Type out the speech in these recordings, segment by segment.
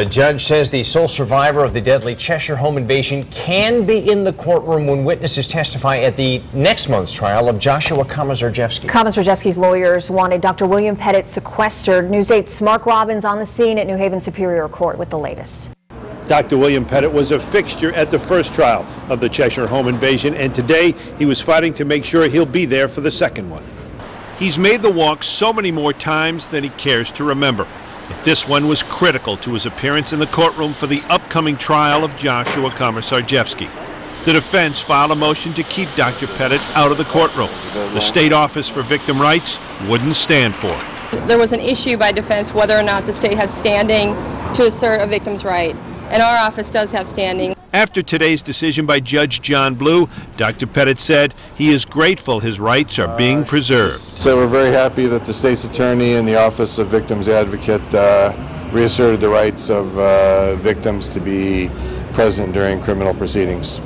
The judge says the sole survivor of the deadly Cheshire home invasion can be in the courtroom when witnesses testify at the next month's trial of Joshua Komisarjevsky. Komisarjevsky's lawyers wanted Dr. William Petit sequestered. News 8's Mark Robbins on the scene at New Haven Superior Court with the latest. Dr. William Petit was a fixture at the first trial of the Cheshire home invasion, and today he was fighting to make sure he'll be there for the second one. He's made the walk so many more times than he cares to remember. This one was critical to his appearance in the courtroom for the upcoming trial of Joshua Komisarjevsky. The defense filed a motion to keep Dr. Petit out of the courtroom. The state office for victim rights wouldn't stand for it. There was an issue by defense whether or not the state had standing to assert a victim's right. And our office does have standing. After today's decision by Judge John Blue, Dr. Petit said he is grateful his rights are being preserved. So we're very happy that the state's attorney and the Office of Victims Advocate uh, reasserted the rights of uh, victims to be present during criminal proceedings.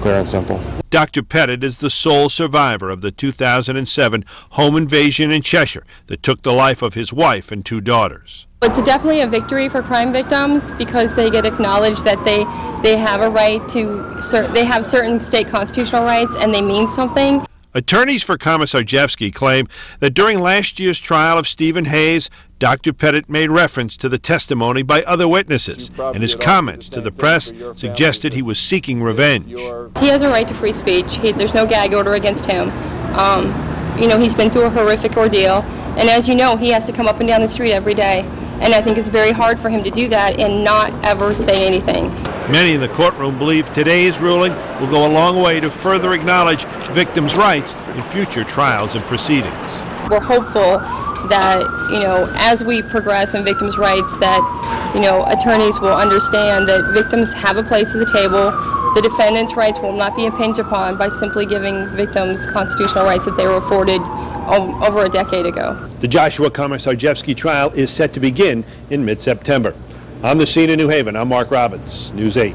Clear and simple. Dr. Petit is the sole survivor of the 2007 home invasion in Cheshire that took the life of his wife and two daughters. It's definitely a victory for crime victims because they get acknowledged that they, they have a right to, they have certain state constitutional rights and they mean something. Attorneys for Komisarjevsky claim that during last year's trial of Steven Hayes, Dr. Petit made reference to the testimony by other witnesses, and his comments to the press suggested he was seeking revenge. He has a right to free speech. He, there's no gag order against him. Um, you know, he's been through a horrific ordeal, and as you know, he has to come up and down the street every day. And I think it's very hard for him to do that and not ever say anything. Many in the courtroom believe today's ruling will go a long way to further acknowledge victims' rights in future trials and proceedings. We're hopeful that, you know, as we progress in victims' rights, that, you know, attorneys will understand that victims have a place at the table. The defendant's rights will not be impinged upon by simply giving victims constitutional rights that they were afforded over a decade ago. The Joshua Komisarjevsky trial is set to begin in mid-September. On the scene in New Haven, I'm Mark Robbins, News 8.